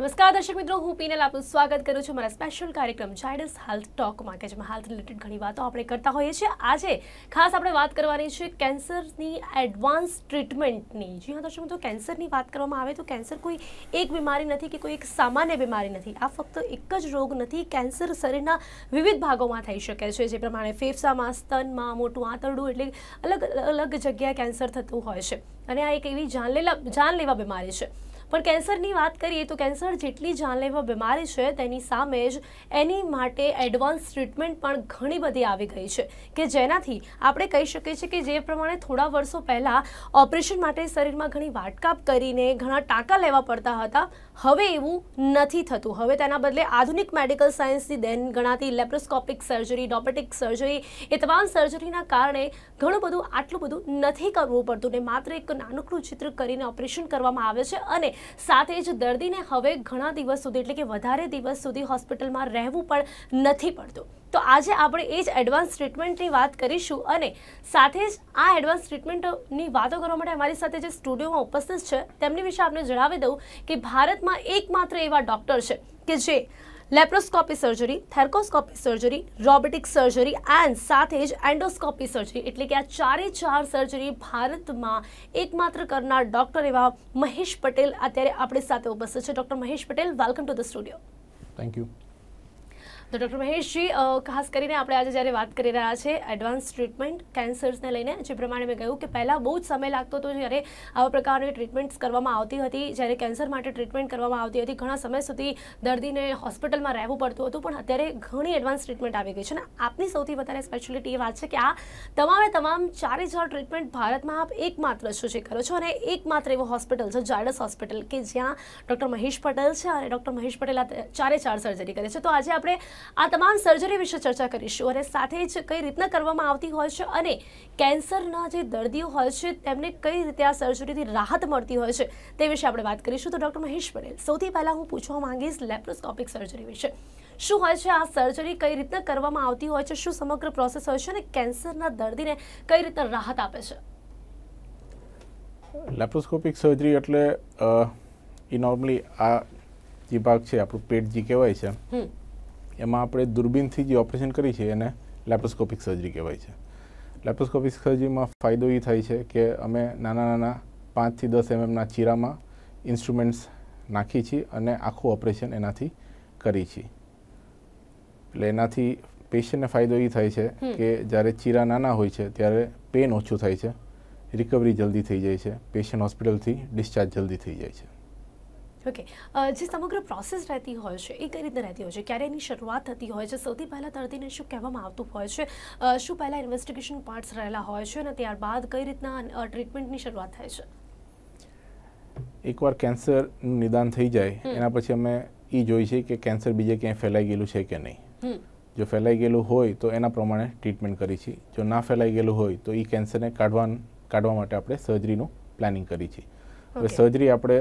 નમસ્કાર, દર્શક મિત્રો, હું પીનલ આપનું સ્વાગત કરું છું મારા સ્પેશિયલ કાર્યક્રમ ચાઇડસ હેલ્થ ટોકમાં કે જેમાં હેલ્થ રિલેટેડ ઘણી વાતો આપણે કરતા હોઈએ છીએ. આજે ખાસ આપણે વાત કરવાની છે કેન્સરની એડવાન્સ ટ્રીટમેન્ટની જી હા, દર્શક મિત્રો, કેન્સરની વાત કરવામાં આવે તો કેન્સર કોઈ એક બીમારી નથી કે કોઈ એક સામાન્ય બીમારી નથી. આ ફક્ત એક જ રોગ નથી, કેન્સર શરીરના વિવિધ ભાગોમાં થઈ શકે છે. જે પ્રમાણે ફેફસામાં, સ્તનમાં, મોટું આંતરડું એટલે અલગ અલગ જગ્યાએ કેન્સર થતું હોય છે. અને આ એક એવી જાનલેલા જાનલેવા બીમારી છે. પણ કેન્સરની વાત કરીએ તો કેન્સર જેટલી જાનલેવા બીમારી છે, તેની સામે જ એની માટે એડવાન્સ ટ્રીટમેન્ટ પણ ઘણી બધી આવી ગઈ છે કે જેનાથી આપણે કહી શકીએ છીએ કે જે પ્રમાણે થોડા વર્ષો પહેલાં ઓપરેશન માટે શરીરમાં ઘણી વાટકાપ કરીને ઘણા ટાંકા લેવા પડતા હતા, હવે એવું નથી થતું. હવે તેના બદલે આધુનિક મેડિકલ સાયન્સની દેન ગણાતી લેપ્રોસ્કોપિક સર્જરી, ડોપેટિક સર્જરી એ તમામ સર્જરીના કારણે ઘણું બધું, આટલું બધું નથી કરવું પડતું ને માત્ર એક નાનકડું ચિત્ર કરીને ઓપરેશન કરવામાં આવે છે અને સાથે જ દર્દીને હવે ઘણા દિવસ સુધી, એટલે કે વધારે દિવસ સુધી હોસ્પિટલમાં રહેવું પણ નથી પડતું. તો આજે આપણે એ જ એડવાન્સ ટ્રીટમેન્ટની વાત કરીશું અને સાથે જ આ એડવાન્સ ટ્રીટમેન્ટની વાતો કરવા માટે અમારી સાથે જે સ્ટુડિયોમાં ઉપસ્થિત છે, તેમની વિશે આપણે જણાવી દઉં કે ભારતમાં એકમાત્ર એવા ડૉક્ટર છે કે જે laparoscopy surgery, thoracoscopy surgery, robotic surgery and સાથે જ એન્ડોસ્કોપી સર્જરી. એટલે કે આ ચારે ચાર સર્જરી ભારતમાં એકમાત્ર કરનાર ડૉક્ટર એવા મહેશ પટેલ અત્યારે આપણી સાથે ઉપસ્થિત છે. Doctor Mahesh Patel welcome to the studio thank you તો ડૉક્ટર મહેશજી ખાસ કરીને આપણે આજે જ્યારે વાત કરી રહ્યા છે એડવાન્સ ટ્રીટમેન્ટ કેન્સર્સને લઈને, જે પ્રમાણે મેં કહ્યું કે પહેલાં બહુ જ સમય લાગતો હતો જ્યારે આવા પ્રકારની ટ્રીટમેન્ટ્સ કરવામાં આવતી હતી, જ્યારે કેન્સર માટે ટ્રીટમેન્ટ કરવામાં આવતી હતી, ઘણા સમય સુધી દર્દીને હોસ્પિટલમાં રહેવું પડતું હતું, પણ અત્યારે ઘણી એડવાન્સ ટ્રીટમેન્ટ આવી ગઈ છે. અને આપની સૌથી વધારે સ્પેશિયાલિટી એ વાત છે કે આ તમામે તમામ ચારે ચાર ટ્રીટમેન્ટ ભારતમાં આપ એકમાત્ર છો જે કરો છો, અને એકમાત્ર એવો હોસ્પિટલ છે જાયડસ હોસ્પિટલ કે જ્યાં ડૉક્ટર મહેશ પટેલ છે અને ડૉક્ટર મહેશ પટેલ આ ચારે ચાર સર્જરી કરે છે. તો આજે આપણે આ તમામ સર્જરી વિશે ચર્ચા કરીશું અને સાથે જ કઈ રીતના કરવામાં આવતી હોય છે અને કેન્સરના જે દર્દીઓ હોય છે તેમને કઈ રીતે આ સર્જરીથી રાહત મળતી હોય છે તે વિશે આપણે વાત કરીશું. તો ડૉક્ટર મહેશ પટેલ સૌથી પહેલાં હું પૂછવા માંગીશ લેપ્રોસ્કોપિક સર્જરી વિશે. શું હોય છે આ સર્જરી કઈ રીતના કરવામાં આવતી હોય છે? શું સમગ્ર પ્રોસેસ હોય છે અને કેન્સરના દર્દીને કઈ રીતના રાહત આપે છે? લેપ્રોસ્કોપિક સર્જરી એટલે એ નોર્મલી આ જે ભાગ છે આપણું પેટ જે કહેવાય છે એમાં આપણે દૂરબીનથી જે ઓપરેશન કરી છે એને લેપ્રોસ્કોપિક સર્જરી કહેવાય છે. લેપ્રોસ્કોપિક સર્જરીમાં ફાયદો એ થાય છે કે અમે નાના નાના પાંચથી દસ એમએમના ચીરામાં ઇન્સ્ટ્રુમેન્ટ્સ નાખી છીએ અને આખું ઓપરેશન એનાથી કરી છીએ. એટલે એનાથી પેશન્ટને ફાયદો એ થાય છે કે જ્યારે ચીરા નાના હોય છે ત્યારે પેન ઓછું થાય છે રિકવરી જલ્દી થઈ જાય છે પેશન્ટ હોસ્પિટલથી ડિસ્ચાર્જ જલ્દી થઈ જાય છે. ઓકે જે સમગ્ર પ્રોસેસ રહેતી હોય છે એ કઈ રીતે રહેતી હોય છે? ક્યારે એની શરૂઆત થતી હોય છે? સૌથી પહેલાં દર્દીને શું કહેવામાં આવતું હોય છે? શું પહેલાં ઇન્વેસ્ટિગેશન પાર્ટ્સ રહેલા હોય છે અને ત્યારબાદ કઈ રીતના ટ્રીટમેન્ટની શરૂઆત થાય છે? એકવાર કેન્સરનું નિદાન થઈ જાય એના પછી અમે એ જોઈ છે કે કેન્સર બીજે ક્યાંય ફેલાઈ ગયેલું છે કે નહીં. જો ફેલાઈ ગયેલું હોય તો એના પ્રમાણે ટ્રીટમેન્ટ કરી છે. જો ના ફેલાઈ ગયેલું હોય તો એ કેન્સરને કાઢવા કાઢવા માટે આપણે સર્જરીનું પ્લાનિંગ કરી છે. હવે સર્જરી આપણે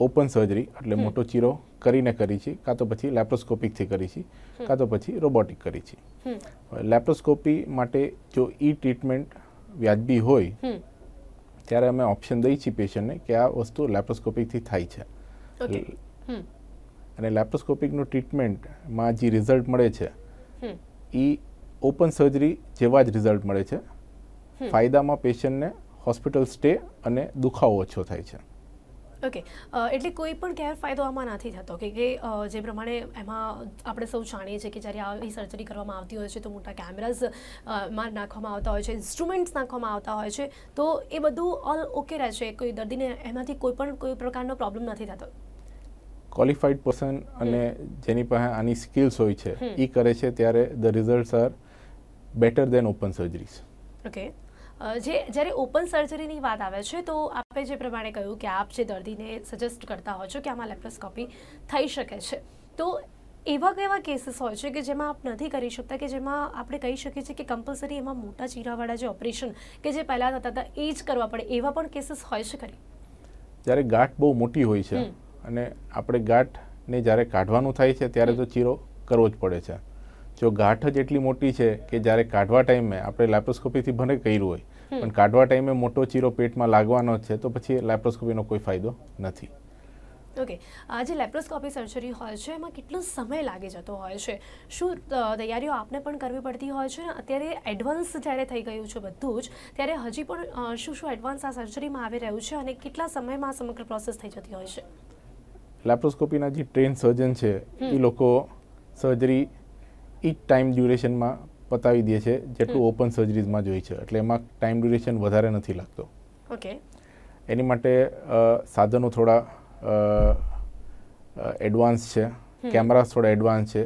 ઓપન સર્જરી એટલે મોટો ચીરો કરીને કરી છે કાં તો પછી લેપ્રોસ્કોપિકથી કરી છે કાં તો પછી રોબોટિક કરી છે. લેપ્રોસ્કોપી માટે જો ઈ ટ્રીટમેન્ટ વ્યાજબી હોય ત્યારે અમે ઓપ્શન દઈ છીએ પેશન્ટને કે આ વસ્તુ લેપ્રોસ્કોપિકથી થાય છે. અને લેપ્રોસ્કોપિકનું ટ્રીટમેન્ટમાં જે રિઝલ્ટ મળે છે એ ઓપન સર્જરી જેવા જ રિઝલ્ટ મળે છે. ફાયદામાં પેશન્ટને હોસ્પિટલ સ્ટે અને દુખાવો ઓછો થાય છે. ઓકે એટલે કોઈ પણ ગેરફાયદો આમાં નથી થતો કે કે જે પ્રમાણે એમાં આપણે સૌ જાણીએ છીએ કે જ્યારે આવી સર્જરી કરવામાં આવતી હોય છે તો મોટા કેમેરાઝમાં નાખવામાં આવતા હોય છે ઇન્સ્ટ્રુમેન્ટ્સ નાખવામાં આવતા હોય છે તો એ બધું ઓલ ઓકે રહે છે કોઈ દર્દીને એમાંથી કોઈ પણ કોઈ પ્રકારનો પ્રોબ્લેમ નથી થતો. ક્વોલિફાઈડ પર્સન અને જેની પાસે આની સ્કિલ્સ હોય છે એ કરે છે ત્યારે the results are better than open surgeries okay જે જ્યારે ઓપન સર્જરીની વાત આવે છે તો આપે જે પ્રમાણે કહ્યું કે આપ જે દર્દીને સજેસ્ટ કરતા હો છો કે આમાં લેપ્રોસ્કોપી થઈ શકે છે. તો એવા કેવા કેસીસ હોય છે કે જેમાં આપ નથી કરી શકતા કે જેમાં આપણે કહી શકીએ છીએ કે કમ્પલસરી એમાં મોટા ચીરાવાળા જે ઓપરેશન કે જે પહેલાં થતા હતા એ જ કરવા પડે એવા પણ કેસીસ હોય છે ખરી? જ્યારે ગાંઠ બહુ મોટી હોય છે અને આપણે ગાંઠને જ્યારે કાઢવાનું થાય છે ત્યારે તો ચીરો કરવો જ પડે છે. જો ગાંઠ જ એટલી મોટી છે કે જ્યારે કાઢવા ટાઈમે આપણે લેપ્રોસ્કોપીથી ભલે કર્યું હોય. પણ કાઢવા ટાઈમે મોટો ચીરો પેટમાં લાગવાનો છે તો પછી લેપ્રોસ્કોપીનો કોઈ ફાયદો નથી. ઓકે જે લેપ્રોસ્કોપી સર્જરી હોય છે એમાં કેટલો સમય લાગી જતો હોય છે? શું તૈયારીઓ આપને પણ કરવી પડતી હોય છે? ને અત્યારે એડવાન્સ જ્યારે થઈ ગયું છે બધું જ ત્યારે હજી પણ શું શું એડવાન્સ આ સર્જરીમાં આવી રહ્યું છે અને કેટલા સમયમાં આ સમગ્ર પ્રોસેસ થઈ જતી હોય છે? લેપ્રોસ્કોપીના જે ટ્રેન સર્જન છે એ લોકો સર્જરી એ ટાઈમ ડ્યુરેશનમાં પતાવી દે છે જેટલું ઓપન સર્જરીઝમાં જોઈ છે. એટલે એમાં ટાઈમ ડ્યુરેશન વધારે નથી લાગતો. ઓકે એની માટે સાધનો થોડા એડવાન્સ છે. કેમેરાસ થોડા એડવાન્સ છે.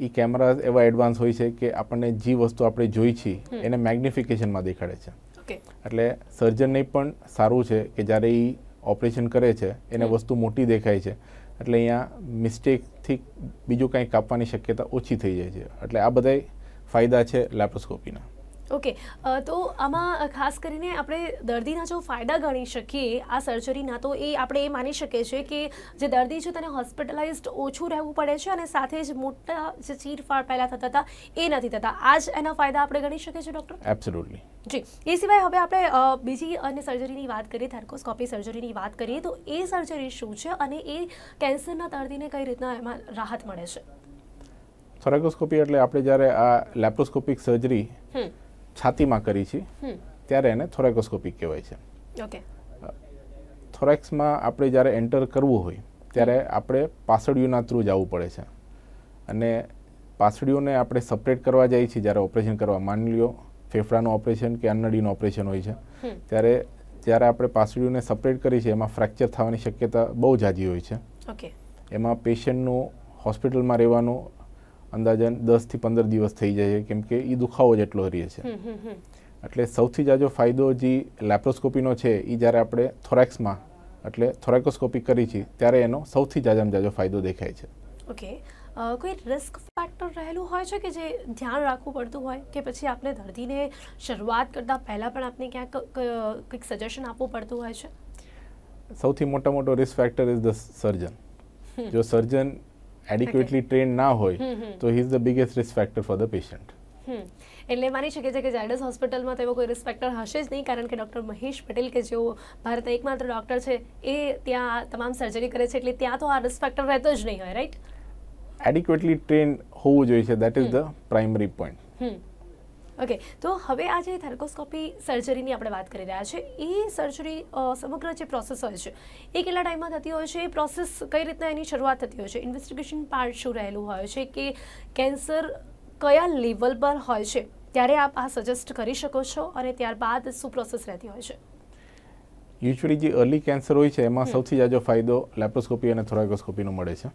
એ કેમેરાસ એવા એડવાન્સ હોય છે કે આપણને જે વસ્તુ આપણે જોઈ છીએ એને મેગ્નિફિકેશનમાં દેખાડે છે. એટલે સર્જનને પણ સારું છે કે જ્યારે એ ઓપરેશન કરે છે એને વસ્તુ મોટી દેખાય છે. એટલે અહીંયા મિસ્ટેકથી બીજું કંઈ કાપવાની શક્યતા ઓછી થઈ જાય છે. એટલે આ બધાય ફાયદા છે લેપ્રોસ્કોપીના. ઓકે તો આમાં ખાસ કરીને આપણે દર્દીના જો ફાયદા ગણી શકીએ આ સર્જરીના તો એ આપણે એ માની શકીએ છીએ કે જે દર્દી છે તેને હોસ્પિટલાઇઝડ ઓછું રહેવું પડે છે અને સાથે જ મોટા જે ચીરફાડ પહેલાં થતા હતા એ નથી થતા. આ જ એના ફાયદા આપણે ગણી શકીએ છીએ ડૉક્ટર? એબ્સોલ્યુટલી જી. એ સિવાય હવે આપણે બીજી અને સર્જરીની વાત કરીએ થેર્કોસ્કોપી સર્જરીની વાત કરીએ તો એ સર્જરી શું છે અને એ કેન્સરના દર્દીને કઈ રીતના એમાં રાહત મળે છે? થોરેકોસ્કોપી એટલે આપણે જ્યારે આ લેપ્રોસ્કોપિક સર્જરી છાતીમાં કરી છે ત્યારે એને થોરેકોસ્કોપિક કહેવાય છે. ઓકે. થોરેક્સમાં આપણે જ્યારે એન્ટર કરવું હોય ત્યારે આપણે પાસળીઓના થ્રુ જવું પડે છે. અને પાસળીઓને આપણે સપરેટ કરવા જઈએ છીએ જ્યારે ઓપરેશન કરવા. માની લ્યો ફેફડાનું ઓપરેશન કે અન્નડીનું ઓપરેશન હોય છે. ત્યારે જ્યારે આપણે પાસળીઓને સપરેટ કરી છે એમાં ફ્રેક્ચર થવાની શક્યતા બહુ જાજી હોય છે. ઓકે. એમાં પેશન્ટનું હોસ્પિટલમાં રહેવાનું અંદાજન દસથી પંદર દિવસ થઈ જાય છે કેમ કે એ દુખાવો જેટલો રહે છે. એટલે સૌથી જાજો ફાયદો જે લેપ્રોસ્કોપીનો છે એ જ્યારે આપણે થોરેક્સમાં એટલે થોરેકોસ્કોપી કરી છે ત્યારે એનો સૌથી જાજામાં જાજો ફાયદો દેખાય છે. ઓકે. કોઈ રિસ્ક ફેક્ટર રહેલું હોય છે કે જે ધ્યાન રાખવું પડતું હોય? કે પછી આપણે દર્દીને શરૂઆત કરતાં પહેલાં પણ આપણે ક્યાંક કંઈક સજેશન આપવું પડતું હોય છે? સૌથી મોટા મોટો risk factor is the surgeon જો સર્જન એડિક્વેટલી ટ્રેન ના હોય તો he is the biggest risk factor for the patient એટલે માની શકે છે કે ઝાયડસ હોસ્પિટલમાં તો એવો કોઈ રિસ્પેક્ટર હશે જ નહીં કારણ કે ડૉક્ટર મહેશ પટેલ કે જેઓ ભારતના એકમાત્ર ડૉક્ટર છે એ ત્યાં તમામ સર્જરી કરે છે એટલે ત્યાં તો આ રિસ્પેક્ટર રહેતો જ નહીં હોય રાઈટ એડિક્વેટલી ટ્રેન હોવું જોઈએ છે that is the primary point okay તો હવે આ જે થેરકોસ્કોપી સર્જરીની આપણે વાત કરી રહ્યા છે એ સર્જરી સમગ્ર જે પ્રોસેસ હોય છે એ કેટલા ટાઈમમાં થતી હોય છે? એ પ્રોસેસ કઈ રીતના એની શરૂઆત થતી હોય છે? ઇન્વેસ્ટિગેશન પાર્ટ શું રહેલું હોય છે કે કેન્સર કયા લેવલ પર હોય છે? ત્યારે આપ આ સજેસ્ટ કરી શકો છો અને ત્યારબાદ શું પ્રોસેસ રહેતી હોય છે? યુઝ્યુઅલી જે અર્લી કેન્સર હોય છે એમાં સૌથી જાજો ફાયદો લેપ્રોસ્કોપી અને થોરાકોસ્કોપીનો મળે છે.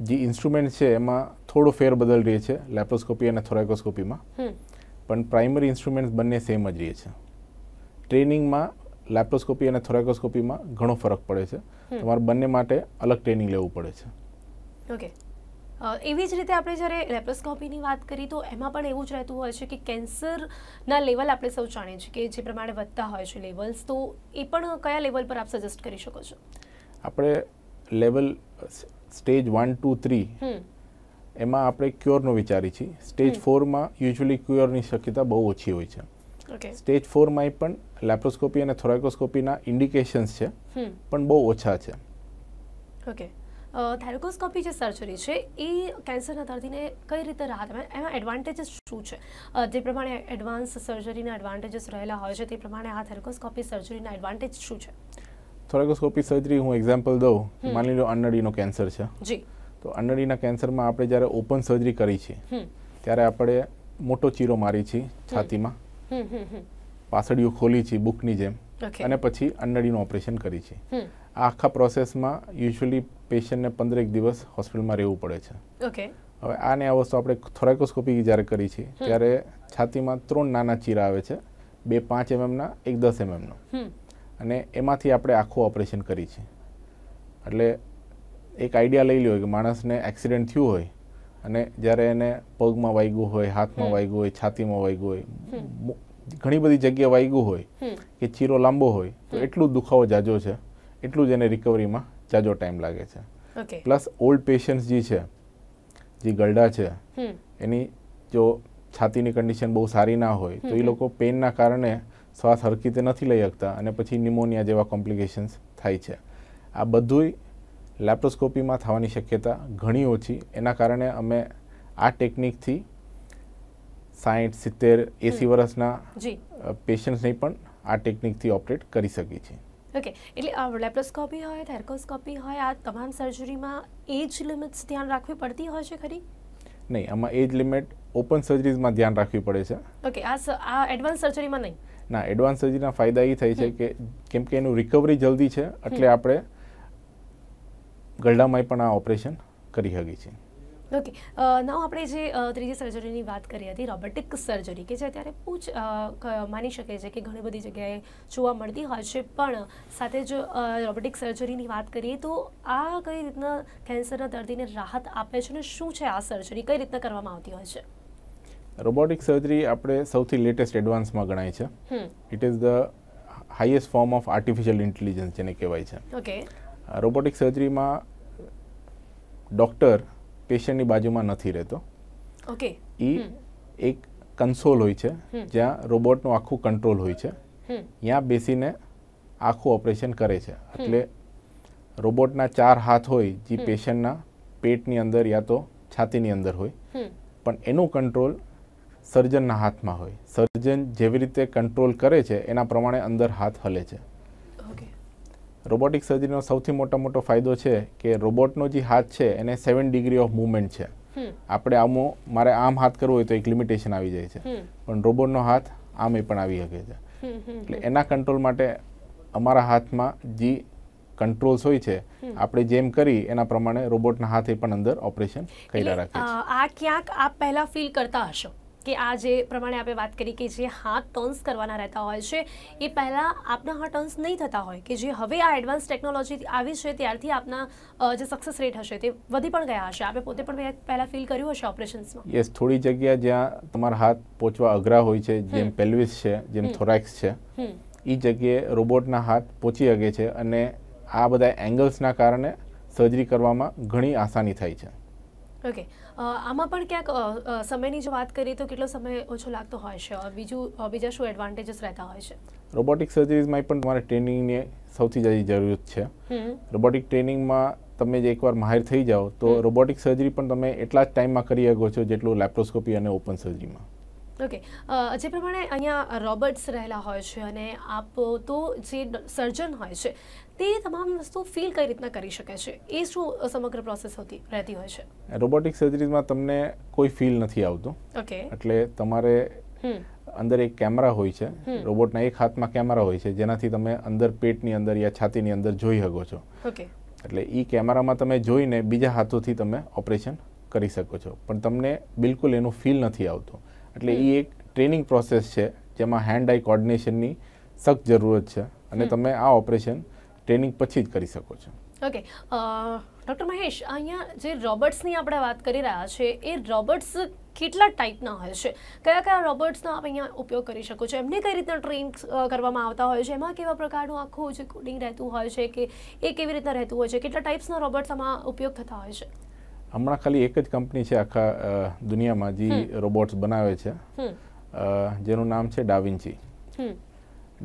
જે ઇન્સ્ટ્રુમેન્ટ છે એમાં થોડો ફેરબદલ રહે છે લેપ્રોસ્કોપી અને થોરેકોસ્કોપીમાં પણ પ્રાઇમરી ઇન્સ્ટ્રુમેન્ટ્સ બંને સેમ જ રહે છે. ટ્રેનિંગમાં લેપ્રોસ્કોપી અને થોરેકોસ્કોપીમાં ઘણો ફરક પડે છે. તમારે બંને માટે અલગ ટ્રેનિંગ લેવું પડે છે. ઓકે એવી જ રીતે આપણે જ્યારે લેપ્રોસ્કોપીની વાત કરી તો એમાં પણ એવું જ રહેતું હોય છે કે કેન્સરના લેવલ આપણે સૌ જાણીએ છીએ કે જે પ્રમાણે વધતા હોય છે લેવલ્સ તો એ પણ કયા લેવલ પર આપ સજેસ્ટ કરી શકો છો? આપણે level stage one two three એમાં આપણે ક્યોરનું વિચારી છીએ. સ્ટેજ ફોરમાં યુઝ્યુઅલી ક્યોરની શક્યતા બહુ ઓછી હોય છે. સ્ટેજ ફોરમાં પણ લેપ્રોસ્કોપી અને થોરાકોસ્કોપીના ઇન્ડિકેશન્સ છે પણ બહુ ઓછા છે. ઓકે. થેરેકોસ્કોપી જે સર્જરી છે એ કેન્સરના દર્દીને કઈ રીતે રાહત એમાં એડવાન્ટેજીસ શું છે? જે પ્રમાણે એડવાન્સ સર્જરીના એડવાન્ટેજીસ રહેલા હોય છે તે પ્રમાણે આ થેરેકોસ્કોપી સર્જરીના એડવાન્ટેજ શું છે? થોરેકોસ્કોપી સર્જરી હું એક્ઝામ્પલ દઉં. માની લો અન્નડીનો કેન્સર છે. જી. તો આંડળીના કેન્સરમાં આપણે જ્યારે ઓપન સર્જરી કરી છે ત્યારે આપણે મોટો ચીરો મારી છીએ છાતીમાં. પાસળીઓ ખોલી છે બુકની જેમ. અને પછી આંડળીનું ઓપરેશન કરી છે. આ આખા પ્રોસેસમાં યુઝ્યુઅલી પેશન્ટને પંદરેક દિવસ હોસ્પિટલમાં રહેવું પડે છે. ઓકે હવે આને આ વસ્તુ આપણે થોરેકોસ્કોપી જ્યારે કરી છે ત્યારે છાતીમાં ત્રણ નાના ચીરા આવે છે. બે પાંચ એમએમના એક દસ એમએમનો. અને એમાંથી આપણે આખું ઓપરેશન કરી છે. એટલે એક આઈડિયા લઈ લ્યો કે માણસને એક્સિડન્ટ થયું હોય અને જ્યારે એને પગમાં વાગ્યું હોય હાથમાં વાગ્યું હોય છાતીમાં વાગ્યું હોય ઘણી બધી જગ્યાએ વાગ્યું હોય કે ચીરો લાંબો હોય તો એટલું જ દુખાવો જાજો છે એટલું જ એને રિકવરીમાં જાજો ટાઈમ લાગે છે. પ્લસ ઓલ્ડ પેશન્ટ્સ જે છે જે ગરડા છે એની જો છાતીની કન્ડિશન બહુ સારી ના હોય તો એ લોકો પેનના કારણે શ્વાસ હરકીતે નથી લઈ શકતા અને પછી નિમોનિયા જેવા કોમ્પ્લિકેશન્સ થાય છે. આ બધુંય લેપ્રોસ્કોપીમાં થવાની શક્યતા ઘણી ઓછી. એના કારણે અમે આ ટેકનિકથી સાઠ સિત્તેર એસી વર્ષના જી. પેશન્ટ્સને પણ આ ટેકનિકથી ઓપરેટ કરી શકીએ છીએ. ઓકે. એટલે આ લેપ્રોસ્કોપી હોય થેરકોસ્કોપી હોય આ તમામ સર્જરીમાં એજ લિમિટ્સ ધ્યાન રાખવી પડતી હોય છે ખરી? નહીં આમાં એજ લિમિટ ઓપન સર્જરીઝમાં ધ્યાન રાખવી પડે છે. ઓકે આ આ એડવાન્સ સર્જરીમાં નહીં? ના એડવાન્સ સર્જરીના ફાયદા એ થાય છે કે કેમ કે એનું રિકવરી જલ્દી છે એટલે આપણે ગરડામાં પણ આ ઓપરેશન કરી શકી છે. ઓકે નાવ આપણે જે ત્રીજી સર્જરીની વાત કરી હતી રોબોટિક સર્જરી કે જે અત્યારે પૂછ માની શકે છે કે ઘણી બધી જગ્યાએ જોવા મળતી હોય છે પણ સાથે જો રોબોટિક સર્જરીની વાત કરીએ તો આ કઈ રીતના કેન્સરના દર્દીને રાહત આપે છે અને શું છે આ સર્જરી કઈ રીતના કરવામાં આવતી હોય છે? રોબોટિક સર્જરી આપણે સૌથી લેટેસ્ટ એડવાન્સમાં ગણાય છે. It is the highest form of artificial intelligence જેને કહેવાય છે. ઓકે રોબોટિક સર્જરીમાં ડૉક્ટર પેશન્ટની બાજુમાં નથી રહેતો. ઓકે. એ એક કન્સોલ હોય છે જ્યાં રોબોટનું આખું કંટ્રોલ હોય છે. ત્યાં બેસીને આખું ઓપરેશન કરે છે. એટલે રોબોટના ચાર હાથ હોય જે પેશન્ટના પેટની અંદર યા તો છાતીની અંદર હોય. પણ એનું કંટ્રોલ સર્જનના હાથમાં હોય. સર્જન જેવી રીતે કંટ્રોલ કરે છે એના પ્રમાણે અંદર હાથ હલે છે. રોબોટિક સર્જરીનો સૌથી મોટો મોટો ફાયદો છે કે રોબોટનો જે હાથ છે એને સેવન ડિગ્રી ઓફ મૂવમેન્ટ છે. આપણે આમ મારે આમ હાથ કરવો હોય તો એક લિમિટેશન આવી જાય છે. પણ રોબોટનો હાથ આમ એ પણ આવી શકે છે. એટલે એના કંટ્રોલ માટે અમારા હાથમાં જે કંટ્રોલ્સ હોય છે આપણે જેમ કરી એના પ્રમાણે રોબોટના હાથે પણ અંદર ઓપરેશન કર્યા રાખે આ ક્યાંક આપ પહેલા ફીલ કરતા હશો? કે આ જે પ્રમાણે આપણે વાત કરી કે જે હાથ ટર્ન્સ કરવાના રહેતા હોય છે એ પહેલા આપના હાથ ટર્ન્સ નહીં થતા હોય કે જે હવે આ એડવાન્સ ટેકનોલોજી આવી છે ત્યારથી આપના જે સક્સેસ રેટ હશે તે વધી પણ ગયા હશે. આપણે પોતે પણ પહેલાં ફીલ કર્યું હશે ઓપરેશન્સમાં યસ થોડી જગ્યા જ્યાં તમારા હાથ પહોંચવા અઘરા હોય છે જેમ. પેલ્વિસ છે જેમ થોરેક્સ છે એ જગ્યાએ રોબોટના હાથ પહોંચી શકે છે અને આ બધા એંગલ્સના કારણે સર્જરી કરવામાં ઘણી આસાની થાય છે. ઓકે. આમાં પણ ક્યાંક સમયની જો વાત કરીએ તો કેટલો સમય ઓછો લાગતો હોય છે? બીજું બીજા શું એડવાન્ટેજીસ રહેતા હોય છે? રોબોટિક સર્જરીઝમાં પણ તમારે ટ્રેનિંગની સૌથી જલ્દી જરૂરત છે. રોબોટિક ટ્રેનિંગમાં તમે જે એકવાર માહિર થઈ જાઓ તો રોબોટિક સર્જરી પણ તમે એટલા જ ટાઈમમાં કરી શકો છો જેટલું લેપ્રોસ્કોપી અને ઓપન સર્જરીમાં ઓકે જે પ્રમાણે અહીંયા રોબોટ્સ રહેલા હોય છે અને આપ તો જે સર્જન હોય છે તે તમામ વસ્તુ ફીલ કઈ રીતના કરી શકે છે? એ શું સમગ્ર પ્રોસેસ હોતી રહેતી હોય છે? રોબોટિક સર્જરીમાં તમને કોઈ ફીલ નથી આવતું. ઓકે એટલે તમારે અંદર એક કેમેરા હોય છે રોબોટના એક હાથમાં કેમેરા હોય છે જેનાથી તમે અંદર પેટની અંદર યા છાતીની અંદર જોઈ શકો છો. ઓકે એટલે એ કેમેરામાં તમે જોઈને બીજા હાથોથી તમે ઓપરેશન કરી શકો છો. પણ તમને બિલકુલ એનું ફીલ નથી આવતું. એટલે એ એક ટ્રેનિંગ પ્રોસેસ છે જેમાં હેન્ડ આઈ કોર્ડિનેશનની સખ્ત જરૂરત છે અને તમે આ ઓપરેશન ટ્રેનિંગ પછી જ કરી શકો છો. ઓકે ડૉક્ટર મહેશ અહીંયા જે રોબર્ટ્સની આપણે વાત કરી રહ્યા છે એ રોબર્ટ્સ કેટલા ટાઈપના હોય છે? કયા કયા રોબર્ટ્સનો આપ અહીંયા ઉપયોગ કરી શકો છો? એમને કઈ રીતના ટ્રેન કરવામાં આવતા હોય છે? એમાં કેવા પ્રકારનું આખું જે કોડિંગ રહેતું હોય છે કે એ કેવી રીતના રહેતું હોય છે? કેટલા ટાઈપ્સના રોબર્ટ્સ આમાં ઉપયોગ થતા હોય છે? હમણાં ખાલી એક જ કંપની છે આખા દુનિયામાં જે રોબોટ્સ બનાવે છે. જેનું નામ છે ડાવિન્ચી.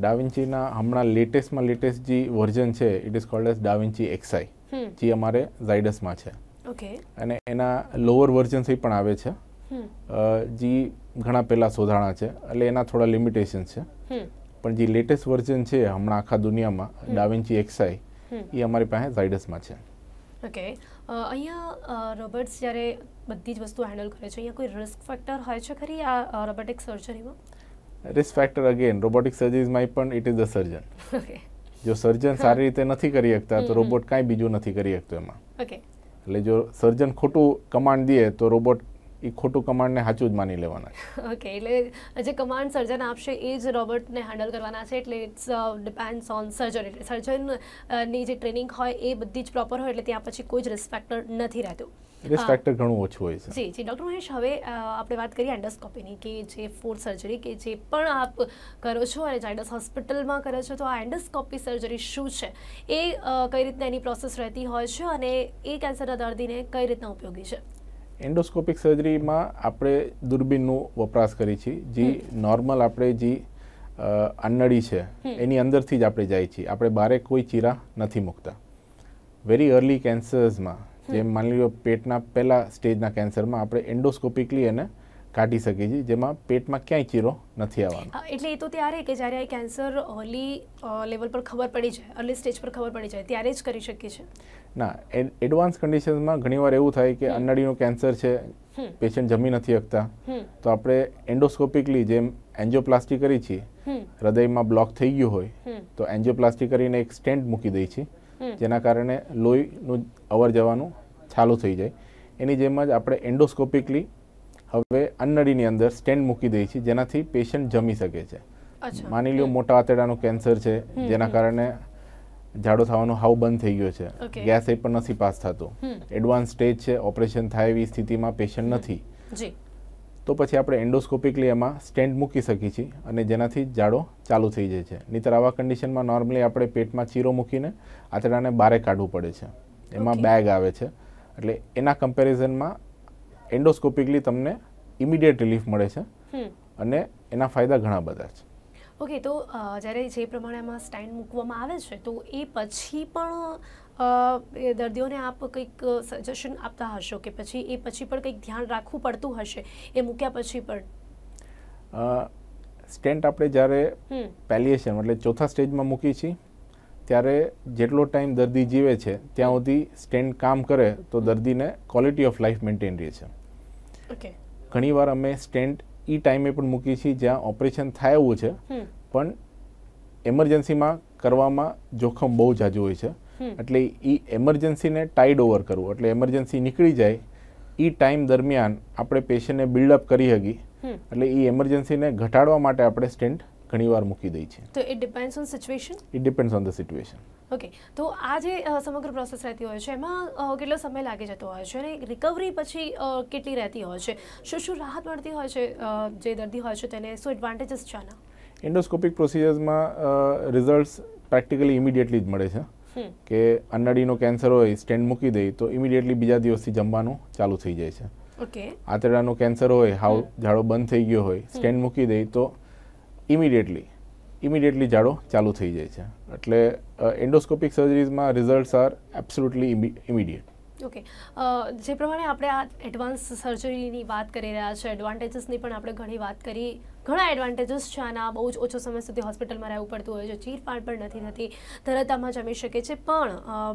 ડાવિન્ચીના હમણાં લેટેસ્ટમાં લેટેસ્ટ જે વર્ઝન છે it is called as da Vinci X I જે અમારે ઝાયડસમાં છે. અને એના લોઅર વર્ઝન્સ પણ આવે છે. જે ઘણા પહેલાં શોધાણા છે. એટલે એના થોડા લિમિટેશન છે. પણ જે લેટેસ્ટ વર્ઝન છે હમણાં આખા દુનિયામાં. ડાવિન્ચી એક્સઆઈ એ અમારી પાસે ઝાયડસમાં છે. ઓકે અહીંયા રોબોટ્સ જ્યારે બધી જ વસ્તુ હેન્ડલ કરે છે અહીંયા કોઈ રિસ્ક ફેક્ટર હોય છે ખરી આ રોબોટિક સર્જરીમાં? રિસ્ક ફેક્ટર અગેન રોબોટિક સર્જરીઝમાં પણ ઇટ ઇઝ ધ સર્જન. જો સર્જન સારી રીતે નથી કરી શકતા તો રોબોટ કાંઈ બીજું નથી કરી શકતો એમાં. ઓકે. એટલે જો સર્જન ખોટું કમાન્ડ દે તો રોબોટ એ ખોટું કમાન્ડને સાચું જ માની લેવાના છે. ઓકે એટલે જે કમાન્ડ સર્જન આપશે એ જ રોબોટને હેન્ડલ કરવાના છે એટલે ઇટ્સ ડિપેન્ડ્સ ઓન સર્જન એટલે સર્જનની જે ટ્રેનિંગ હોય એ બધી જ પ્રોપર હોય એટલે ત્યાં પછી કોઈ જ રિસ્પેક્ટર નથી રહેતું. રિસ્ક. ફેક્ટર ઘણું ઓછું હોય છે. જી જી ડૉક્ટર મહેશ હવે આપણે વાત કરીએ એન્ડોસ્કોપીની કે જે ફૂડ સર્જરી કે જે પણ આપ કરો છો અને જાયડસ હોસ્પિટલમાં કરો છો તો આ એન્ડોસ્કોપી સર્જરી શું છે? એ કઈ રીતના એની પ્રોસેસ રહેતી હોય છે અને એ કેન્સરના દર્દીને કઈ રીતના ઉપયોગી છે? એન્ડોસ્કોપિક સર્જરીમાં આપણે દૂરબીનનું વપરાશ કરીએ છીએ જે નોર્મલ આપણે જે અ, છે એની અંદરથી જ આપણે જાય છીએ. આપણે બારે કોઈ ચીરા નથી મૂકતા. વેરી અર્લી કેન્સર્સમાં જેમ માની લો પેટના પહેલા સ્ટેજના કેન્સરમાં આપણે એન્ડોસ્કોપિકલી એને કાઢી શકીએ છીએ જેમાં પેટમાં ક્યાંય ચીરો નથી આવવાનો. એટલે એ તો ત્યારે કે જ્યારે આ કેન્સર અર્લી લેવલ પર ખબર પડી જાય અર્લી સ્ટેજ પર ખબર પડી જાય ત્યારે જ કરી શકીએ છીએ? ના એડવાન્સ કન્ડિશનમાં ઘણીવાર એવું થાય કે અન્નડીનું કેન્સર છે પેશન્ટ જમી નથી શકતા. તો આપણે એન્ડોસ્કોપિકલી જેમ એન્જિયોપ્લાસ્ટી કરી છીએ હૃદયમાં બ્લોક થઈ ગયું હોય તો એન્જિયોપ્લાસ્ટી કરીને એક સ્ટેન્ટ મૂકી દઈએ છીએ જેના કારણે લોહીનું અવર જવાનું ચાલુ થઈ જાય. એની જેમ જ આપણે એન્ડોસ્કોપિકલી હવે અન્નડીની અંદર સ્ટેન્ડ મૂકી દઈએ છીએ જેનાથી પેશન્ટ જમી શકે છે. માની લો મોટા આંતરડાનું કેન્સર છે જેના કારણે ઝાડો થવાનો હાવ બંધ થઈ ગયો છે. ગેસ એ પણ નથી પાસ થતો. એડવાન્સ સ્ટેજ છે ઓપરેશન થાય એવી સ્થિતિમાં પેશન્ટ નથી. તો પછી આપણે એન્ડોસ્કોપિકલી એમાં સ્ટેન્ટ મૂકી શકીએ છીએ અને જેનાથી જાડો ચાલુ થઈ જાય છે. નહીતર આવા કન્ડિશનમાં નોર્મલી આપણે પેટમાં ચીરો મૂકીને આંતરડાને બારે કાઢવું પડે છે. એમાં બેગ આવે છે. એટલે એના કમ્પેરિઝનમાં એન્ડોસ્કોપિકલી તમને ઇમિડિયેટ રિલીફ મળે છે. અને એના ફાયદા ઘણા બધા છે. ઓકે તો જ્યારે જે પ્રમાણે આમાં સ્ટેન્ડ મૂકવામાં આવે છે તો એ પછી પણ દર્દીઓને આપ કંઈક સજેશન આપતા હશો કે પછી એ પછી પણ કંઈક ધ્યાન રાખવું પડતું હશે? એ મૂક્યા પછી પણ? સ્ટેન્ટ આપણે જ્યારે પેલિએશન એટલે ચોથા સ્ટેજમાં મૂકી છીએ ત્યારે જેટલો ટાઈમ દર્દી જીવે છે ત્યાં સુધી સ્ટેન્ટ કામ કરે તો દર્દીને ક્વોલિટી ઓફ લાઈફ મેન્ટેન રહે છે. ઓકે. ઘણીવાર અમે સ્ટેન્ટ એ ટાઈમે પણ મૂકી છીએ જ્યાં ઓપરેશન થાય એવું છે. પણ એમરજન્સીમાં કરવામાં જોખમ બહુ જાજુ હોય છે. એટલે એ એમરજન્સીને ટાઈડ ઓવર કરવું. એટલે એમરજન્સી નીકળી જાય એ ટાઈમ દરમિયાન આપણે પેશન્ટને બિલ્ડઅપ કરી હકી એટલે એ એમરજન્સીને ઘટાડવા માટે આપણે સ્ટેન્ટ ઘણીવાર મૂકી દે છે. તો it depends on situation it depends on the situation okay તો આ જે સમગ્ર પ્રોસેસ રહેતી હોય છે એમાં કેટલો સમય લાગી જતો હોય છે અને રિકવરી પછી કેટલી રહેતી હોય છે? શું શું રાહત મળતી હોય છે જે દર્દી હોય છે તેને? શું એડવાન્ટેજીસ છે આના? એન્ડોસ્કોપિક પ્રોસિજર્સમાં રિઝલ્ટ્સ પ્રેક્ટિકલી ઇમિડિયેટલી જ મળે છે. કે અન્નડીનો કેન્સર હોય સ્ટેન્ડ મૂકી દઈ તો ઇમિડિયેટલી બીજા દિવસથી જમવાનું ચાલુ થઈ જાય છે. ઓકે આંતરડાનો કેન્સર હોય હાવ ઝાડો બંધ થઈ ગયો હોય સ્ટેન્ડ મૂકી દઈ તો ઇમિડિયેટલી ઇમિડિયેટલી જાડો ચાલુ થઈ જાય છે. એટલે endoscopic સર્જરીઝમાં results are absolutely immediate okay જે પ્રમાણે આપણે આ એડવાન્સ સર્જરીની વાત કરી રહ્યા છે એડવાન્ટેજીસની પણ આપણે ઘણી વાત કરી. ઘણા એડવાન્ટેજીસ છે આના બહુ જ ઓછો સમય સુધી હોસ્પિટલમાં રહેવું પડતું હોય છે ચીરફાડ પણ નથી થતી તરત આમાં જમી શકે છે. પણ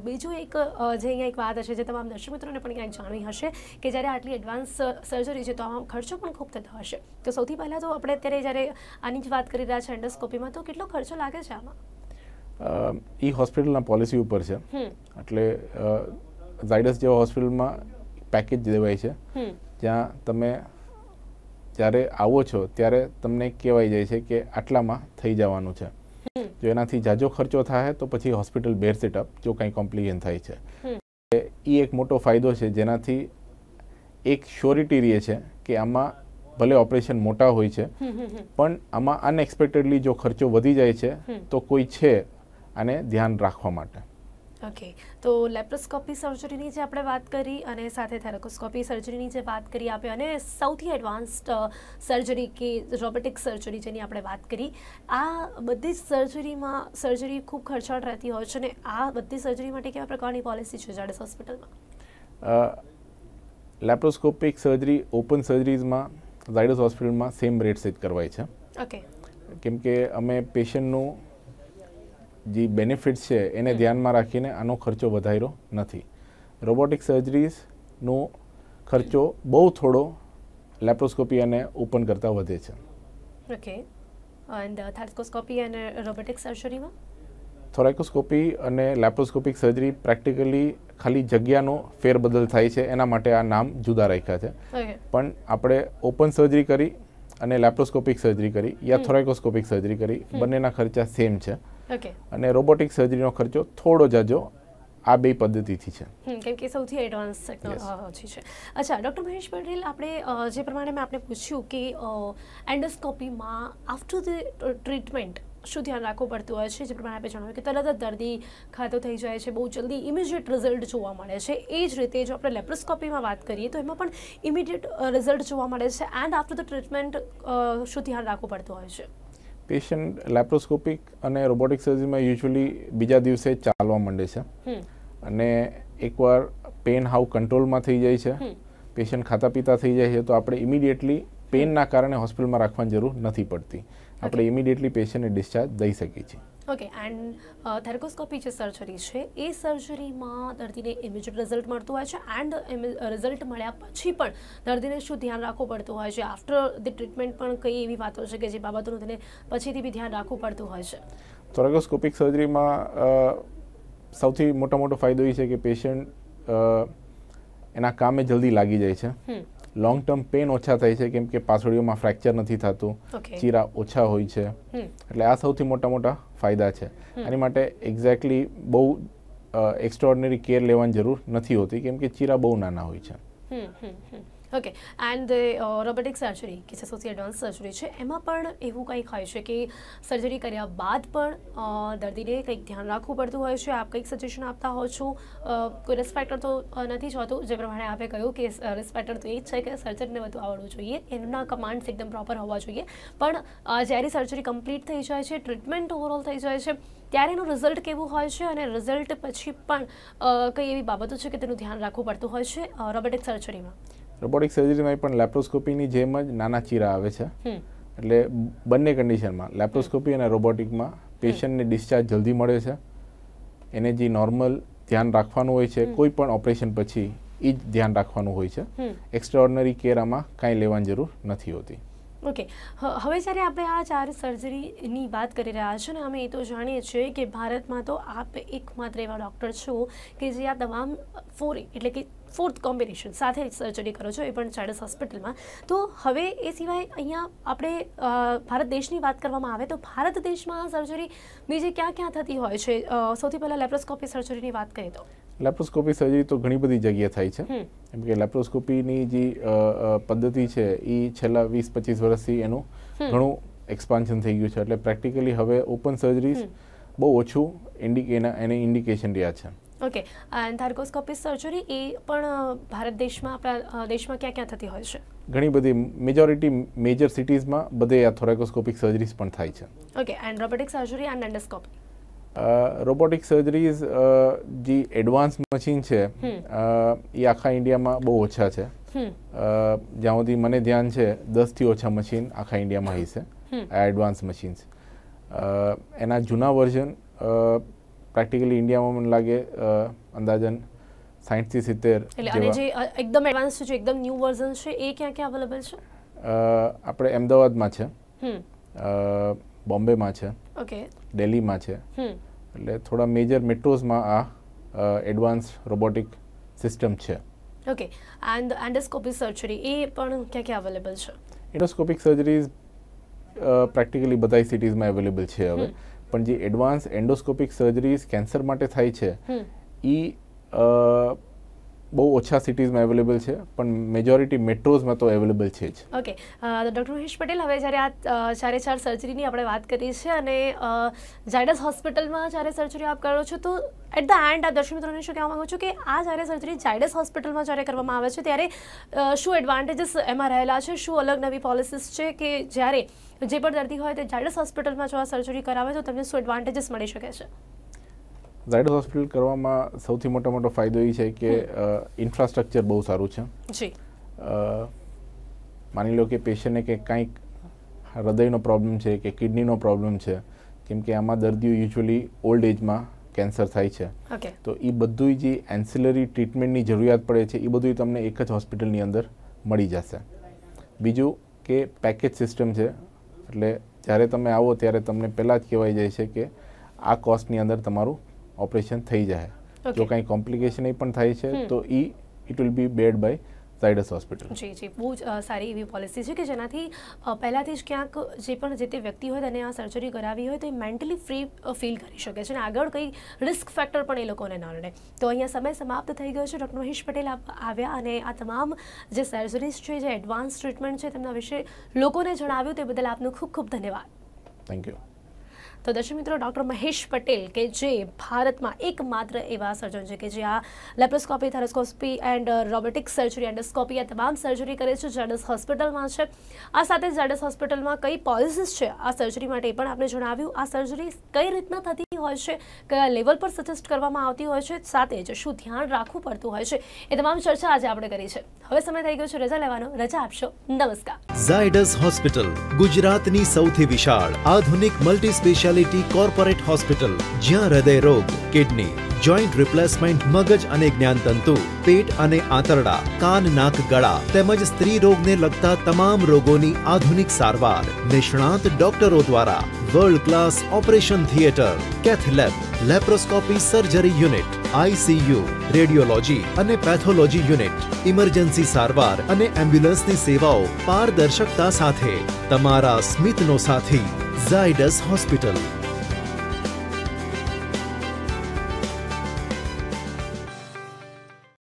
બીજું એક જે અહીંયા એક વાત હશે જે તમામ દર્શક મિત્રોને પણ ક્યાંક જાણવી હશે કે જ્યારે આટલી એડવાન્સ સર્જરી છે તો આમાં ખર્ચો પણ ખૂબ થતો હશે. તો સૌથી પહેલાં તો આપણે અત્યારે જ્યારે આની જ વાત કરી રહ્યા છે એન્ડોસ્કોપીમાં તો કેટલો ખર્ચો લાગે છે આમાં? એ હોસ્પિટલના પોલિસી ઉપર છે. એટલે ઝાયડસ જેવા હોસ્પિટલમાં પેકેજ દેવાય છે. જ્યાં તમે જ્યારે આવો છો ત્યારે તમને કહેવાય જાય છે કે આટલામાં થઈ જવાનું છે. જો એનાથી જાજો ખર્ચો થાય તો પછી હોસ્પિટલ બેર સેટઅપ જો કંઈ કોમ્પ્લિકેશન થાય છે. એ એક મોટો ફાયદો છે જેનાથી એક શ્યોરિટી રહે છે કે આમાં ભલે ઓપરેશન મોટા હોય છે પણ આમાં અનએક્સપેક્ટેડલી જો ખર્ચો વધી જાય છે તો કોઈ છે આને ધ્યાન રાખવા માટે. ઓકે તો લેપ્રોસ્કોપી સર્જરીની જે આપણે વાત કરી અને સાથે થેરાકોસ્કોપી સર્જરીની જે વાત કરી આપે અને સૌથી એડવાન્સ્ડ સર્જરી કે રોબોટિક સર્જરી જેની આપણે વાત કરી આ બધી જ સર્જરીમાં સર્જરી ખૂબ ખર્ચાળ રહેતી હોય છે અને આ બધી સર્જરી માટે કેવા પ્રકારની પોલિસી છે જાડેસ હોસ્પિટલમાં લેપ્રોસ્કોપિક સર્જરી ઓપન સર્જરીઝમાં ઝાયડસ હોસ્પિટલમાં સેમ રેટ સેટ કરવાય છે. ઓકે કેમ કે અમે પેશન્ટનું જે બેનિફિટ્સ છે એને ધ્યાનમાં રાખીને આનો ખર્ચો વધાર્યો નથી. રોબોટિક સર્જરીઝનો ખર્ચો બહુ થોડો લેપ્રોસ્કોપી અને ઓપન કરતાં વધે છે. ઓકે એન્ડ થેરાકોસ્કોપી અને રોબોટિક સર્જરીમાં થોરેકોસ્કોપી અને લેપ્રોસ્કોપિક સર્જરી પ્રેક્ટિકલી ખાલી જગ્યાનો ફેરબદલ થાય છે એના માટે આ નામ જુદા રાખ્યા છે. પણ આપણે ઓપન સર્જરી કરી અને લેપ્રોસ્કોપિક સર્જરી કરી યા થોરેકોસ્કોપિક સર્જરી કરી બંનેના ખર્ચા સેમ છે. અને રોબોટિક સર્જરીનો ખર્ચો થોડો જાજો. આ બે પદ્ધતિથી છે. કેમ કે સૌથી એડવાન્સ ટેકનોલોજી છે. અચ્છા ડૉક્ટર મહેશ પટેલ આપણે જે પ્રમાણે મેં આપને પૂછ્યું કે એન્ડોસ્કોપીમાં આફ્ટર ધ ટ્રીટમેન્ટ શું ધ્યાન રાખવું પડતું હોય છે? જે પ્રમાણે આપણે જણાવ્યું કે તરત જ દર્દી ખાતો થઈ જાય છે બહુ જલ્દી ઇમિડિયેટ રિઝલ્ટ જોવા મળે છે. એ જ રીતે જો આપણે લેપ્રોસ્કોપીમાં વાત કરીએ તો એમાં પણ ઇમિડિયેટ રિઝલ્ટ જોવા મળે છે. એન્ડ આફ્ટર ધ ટ્રીટમેન્ટ શું ધ્યાન રાખવું પડતું હોય છે? પેશન્ટ લેપ્રોસ્કોપિક અને રોબોટિક સર્જરીમાં યુઝ્યુઅલી બીજા દિવસે ચાલવા માંડે છે. અને એકવાર પેન હાવ કંટ્રોલમાં થઈ જાય છે પેશન્ટ ખાતા પીતા થઈ જાય છે તો આપણે ઇમિડિયેટલી પેનના કારણે હોસ્પિટલમાં રાખવાની જરૂર નથી પડતી. આપણે ઇમિડિયેટલી પેશન્ટને ડિસ્ચાર્જ દઈ શકીએ છીએ. ઓકે એન્ડ થેરકોસ્કોપી જે સર્જરી છે એ સર્જરીમાં દર્દીને ઇમિડિયેટ રિઝલ્ટ મળતું હોય છે એન્ડ રિઝલ્ટ મળ્યા પછી પણ દર્દીને શું ધ્યાન રાખવું પડતું હોય છે? આફ્ટર ધી ટ્રીટમેન્ટ પણ કઈ એવી વાતો છે કે જે બાબતોનું તેને પછીથી બી ધ્યાન રાખવું પડતું હોય છે? થોરેકોસ્કોપિક સર્જરીમાં સૌથી મોટો મોટો ફાયદો એ છે કે પેશન્ટ એના કામે જલ્દી લાગી જાય છે. લોંગ ટર્મ પેન ઓછા થાય છે કેમ કે પાસળીઓમાં ફ્રેક્ચર નથી થતું. ચીરા ઓછા હોય છે. એટલે આ સૌથી મોટા મોટા ફાયદા છે. એની માટે એક્ઝેક્ટલી બહુ એક્સ્ટ્રાઓર્ડિનરી કેર લેવાની જરૂર નથી હોતી કેમ કે ચીરા બહુ નાના હોય છે. ઓકે એન્ડ રોબોટિક સર્જરી કે જે સૌથી એડવાન્સ સર્જરી છે, એમાં પણ એવું કંઈક હોય છે કે સર્જરી કર્યા બાદ પણ દર્દીને કંઈક ધ્યાન રાખવું પડતું હોય છે. આપ કંઈક સજેશન આપતા હો છો. કોઈ રિસ્પેક્ટર તો નથી જ હોતું જે પ્રમાણે આપે કહ્યું કે રિસ્પેક્ટર તો એ જ છે કે સર્જરીને બધું આવડવું જોઈએ. એમના કમાન્ડ્સ એકદમ પ્રોપર હોવા જોઈએ. પણ જ્યારે સર્જરી કમ્પ્લીટ થઈ જાય છે ટ્રીટમેન્ટ ઓવરઓલ થઈ જાય છે, ત્યારે એનું રિઝલ્ટ કેવું હોય છે? અને રિઝલ્ટ પછી પણ કઈ એવી બાબતો છે કે તેનું ધ્યાન રાખવું પડતું હોય છે રોબોટિક સર્જરીમાં રોબોટિક સર્જરીમાં પણ લેપ્રોસ્કોપીની જેમ જ નાના ચીરા આવે છે. એટલે બંને કન્ડિશનમાં લેપ્રોસ્કોપી અને રોબોટિકમાં પેશન્ટને ડિસ્ચાર્જ જલ્દી મળે છે. એને જે નોર્મલ ધ્યાન રાખવાનું હોય છે કોઈ પણ ઓપરેશન પછી એ જ ધ્યાન રાખવાનું હોય છે. એક્સ્ટ્રાઓર્ડિનરી કેર આમાં કાંઈ લેવાની જરૂર નથી હોતી. ઓકે હવે જ્યારે આપણે આ ચાર સર્જરીની વાત કરી રહ્યા છો ને અમે એ તો જાણીએ છીએ કે ભારતમાં તો આપ એકમાત્ર એવા ડૉક્ટર છો કે જે આ તમામ ફોર એટલે કે ફોર્થ કોમ્બિનેશન સાથે સર્જરી કરો છો એ પણ ચાઇલ્ડ્સ હોસ્પિટલમાં. તો હવે એ સિવાય અહીંયા આપણે ભારત દેશની વાત કરવામાં આવે તો ભારત દેશમાં સર્જરી બીજે ક્યાં ક્યાં થતી હોય છે? સૌથી પહેલાં લેપ્રોસ્કોપી સર્જરીની વાત કરીએ તો. લેપ્રોસ્કોપી સર્જરી તો ઘણી બધી જગ્યાએ થાય છે. કેમ કે લેપ્રોસ્કોપીની જે પદ્ધતિ છે એ છેલ્લા વીસ પચીસ વર્ષથી એનું ઘણું એક્સપાન્શન થઈ ગયું છે. એટલે પ્રેક્ટિકલી હવે ઓપન સર્જરીઝ બહુ ઓછું ઇન્ડિક એના એને ઇન્ડિકેશન રહ્યા છે. ઓકે એન્ડ થાર્કોસ્કોપી સર્જરી એ પણ ભારત દેશમાં આપણા દેશમાં ક્યાં ક્યાં થતી હોય છે? ઘણી બધી મેજોરિટી મેજર સિટીઝમાં બધે આ થોરેકોસ્કોપિક સર્જરીઝ પણ થાય છે. Okay and robotic surgery and endoscopy robotic surgeries જે એડવાન્સ મશીન છે એ આખા ઇન્ડિયામાં બહુ ઓછા છે. જ્યાં સુધી મને ધ્યાન છે દસથી ઓછા મશીન આખા ઇન્ડિયામાં હશે. આ એડવાન્સ મશીન્સ એના જૂના વર્ઝન પ્રેક્ટિકલી ઇન્ડિયામાં મને લાગે અંદાજન અંદાજન સાઠથી સિત્તેર એટલે અને જે એકદમ એડવાન્સ છે એકદમ ન્યૂ વર્ઝન છે એ ક્યાં ક્યાં અવેલેબલ છે? આપણે અમદાવાદમાં છે. બોમ્બેમાં છે. ઓકે. દિલ્હીમાં છે. એટલે થોડા મેજર મેટ્રોઝમાં આ એડવાન્સ રોબોટિક સિસ્ટમ છે. ઓકે. એન્ડ એન્ડોસ્કોપી સર્જરી એ પણ ક્યાં ક્યાં અવેલેબલ છે? એન્ડોસ્કોપિક સર્જરીઝ પ્રેક્ટિકલી બધા સિટીઝમાં અવેલેબલ છે હવે. પણ જે એડવાન્સ એન્ડોસ્કોપિક સર્જરીઝ કેન્સર માટે થાય છે એ બહુ ઓછા સિટીઝમાં અવેલેબલ છે, પણ મેજોરિટી મેટ્રોઝમાં તો અવેલેબલ છે જ. ઓકે ડૉક્ટર મહેશ પટેલ, હવે જ્યારે આ ચારે ચાર સર્જરીની આપણે વાત કરી છે અને ઝાયડસ હોસ્પિટલમાં જ્યારે સર્જરી આપ કરો છો, તો એટ ધ એન્ડ આ દર્શક મિત્રોને શું કહેવા માંગુ છું કે આ જ્યારે સર્જરી ઝાયડસ હોસ્પિટલમાં જ્યારે કરવામાં આવે છે, ત્યારે શું એડવાન્ટેજીસ એમાં રહેલા છે? શું અલગ નવી પોલિસીસ છે કે જ્યારે જે પણ દર્દી હોય તે ઝાયડસ હોસ્પિટલમાં જો આ સર્જરી કરાવે, તો તેમને શું એડવાન્ટેજીસ મળી શકે છે? ઝાયડસ હોસ્પિટલ કરવામાં સૌથી મોટો મોટો ફાયદો એ છે કે ઇન્ફ્રાસ્ટ્રક્ચર બહુ સારું છે. જી. માની લો કે પેશન્ટને કે કંઈક હૃદયનો પ્રોબ્લેમ છે કે કિડનીનો પ્રોબ્લેમ છે કેમ કે આમાં દર્દીઓ યુઝ્યુઅલી ઓલ્ડ એજમાં કેન્સર થાય છે. તો એ બધું જે એન્સિલરી ટ્રીટમેન્ટની જરૂરિયાત પડે છે એ બધું તમને એક જ હોસ્પિટલની અંદર મળી જશે. બીજું કે પેકેજ સિસ્ટમ છે એટલે જ્યારે તમે આવો ત્યારે તમને પહેલાં જ કહેવાય જાય છે કે આ કોસ્ટની અંદર તમારું ઓપરેશન થઈ જાય. જો કંઈ કોમ્પ્લિકેશન એ પણ થાય છે તો એ it will be bed by Zydus hospital જી જી. બહુ જ સારી એવી પોલિસી છે કે જેનાથી પહેલાંથી જ ક્યાંક જે પણ જે તે વ્યક્તિ હોય તેને આ સર્જરી કરાવી હોય તો એ મેન્ટલી ફ્રી ફીલ કરી શકે છે અને આગળ કંઈ રિસ્ક ફેક્ટર પણ એ લોકોને ન રડે. તો અહીંયા સમય સમાપ્ત થઈ ગયો છે. ડૉક્ટર મહેશ પટેલ આવ્યા અને આ તમામ જે સર્જરીઝ છે જે એડવાન્સ ટ્રીટમેન્ટ છે તેમના વિશે લોકોને જણાવ્યું. તે બદલ આપનો ખૂબ ખૂબ ધન્યવાદ. થેન્ક યુ તો દર્શક મિત્રો, ડૉક્ટર મહેશ પટેલ કે જે ભારતમાં એકમાત્ર એવા સર્જન છે કે જે આ laparoscopy thoracoscopy and robotic surgery endoscopy આ તમામ સર્જરી કરે છે જાડસ હોસ્પિટલમાં છે. આ સાથે જાડસ હોસ્પિટલમાં કઈ પોલિસીસ છે આ સર્જરી માટે એ પણ આપણે જણાવ્યું, આ સર્જરી કઈ રીતના થતી હોય છે, કયા લેવલ પર સજેસ્ટ કરવામાં આવતી હોય છે, સાથે જ શું ધ્યાન રાખવું પડતું હોય છે, એ તમામ ચર્ચા આજે આપણે કરી છે. હવે સમય થઈ ગયો છે, રજા લેવાનો. રજા આપશો. નમસ્કાર. ઝાયડસ હોસ્પિટલ ગુજરાતની સૌથી વિશાળ આધુનિક મલ્ટી સ્પેશિયાલિટી કોર્પોરેટ હોસ્પિટલ જ્યાં હૃદય રોગ, કિડની જોઈન્ટ રિપ્લેસમેન્ટ મગજ અને જ્ઞાનતંતુ, પેટ અને આંતરડા, કાન, નાક, ગળા તેમજ સ્ત્રી રોગને લગતા તમામ રોગોની આધુનિક સારવાર. નિષ્ણાંત ડોક્ટરો દ્વારા world class operation theatre cath lab laparoscopy surgery unit ICU radiology અને પેથોલોજી યુનિટ ઇમરજન્સી સારવાર અને એમ્બ્યુલન્સની સેવાઓ પારદર્શકતા સાથે. તમારા સ્મિતનો સાથી ઝાયડસ હોસ્પિટલ